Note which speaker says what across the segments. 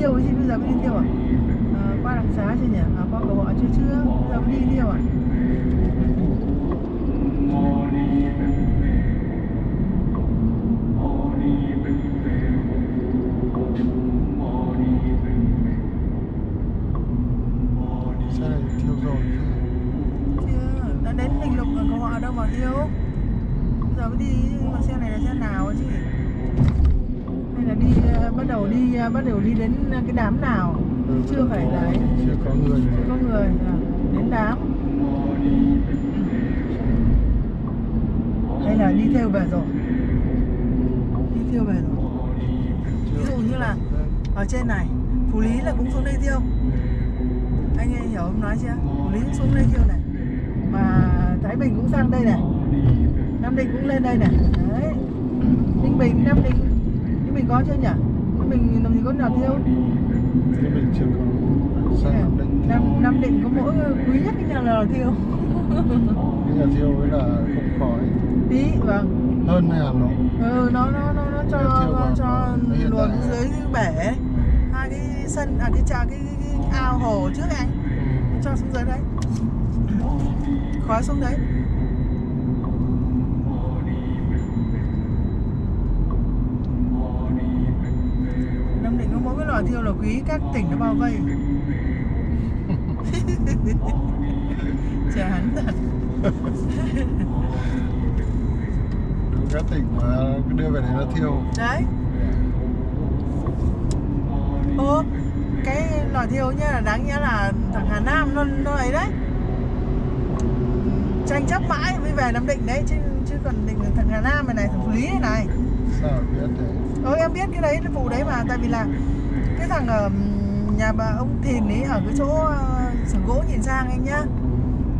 Speaker 1: thiêu cái gì bây giờ mới đi thiêu à? à qua đặc xá chưa nhỉ? À, qua cầu họ chưa chưa? Bây giờ mới đi thiêu à?
Speaker 2: Xe này thiêu rồi
Speaker 1: chưa đã đến bình lục rồi cầu họ đâu mà thiêu. Bây giờ mới đi nhưng mà xe này là xe nào chứ đi bắt đầu đi ờ, bắt đầu đi đến cái đám nào?
Speaker 2: Ừ.
Speaker 1: chưa phải là ấy
Speaker 2: chưa có người.
Speaker 1: Chưa có người à, đến đám. Hay là đi theo về rồi? Đi theo về rồi. Ví dụ như là ở trên này phú lý là cũng xuống đây thiêu. Anh ấy hiểu ông nói chưa? Phú lý cũng xuống đây thiêu này. Mà thái bình cũng sang đây này. Nam định cũng lên đây này. Đấy. Ninh bình nam định. Ninh bình có chưa nhỉ bình làm gì có nào thiêu
Speaker 2: thế mình chưa có sang nam định
Speaker 1: nam nam định có mỗi quý nhất cái nhà nào thiêu
Speaker 2: cái nhà thiêu ấy là không khói
Speaker 1: tí vâng.
Speaker 2: Hơn hay hà nội
Speaker 1: ừ nó nó nó, nó cho nó cho
Speaker 2: nó
Speaker 1: luồn dưới cái bể hai cái sân à cái trà cái, cái, ao hồ trước anh cho xuống dưới đấy. Khói xuống đấy Thiêu là quý các tỉnh nó bao vây. Chán thật.
Speaker 2: Đúng các tỉnh mà đưa về đấy nó thiêu.
Speaker 1: Đấy. Ô Cái lò thiêu nhá là đáng nhẽ là thằng Hà Nam nó, nó ấy đấy. Tranh chấp mãi mới về Nam Định đấy Chứ chứ còn định thằng Hà Nam này này, thằng Phú Lý này này.
Speaker 2: Sao biết thế?
Speaker 1: Ờ em biết cái đấy cái vụ đấy mà Tại vì là cái thằng ở nhà bà ông Thìn ấy Ở cái chỗ ờ, sưởng xưởng gỗ nhìn sang anh nhá.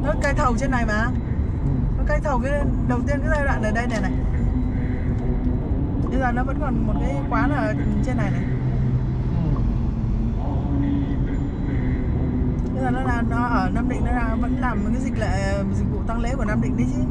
Speaker 1: Nó cai thầu trên này mà. Nó cai thầu cái đầu tiên, cái giai đoạn ở đây này này. Bây giờ nó vẫn còn một cái quán ở trên này này. Bây giờ nó là, nó ở Nam Định, nó là, vẫn làm cái dịch lệ, dịch vụ tăng lễ của Nam Định đấy chứ.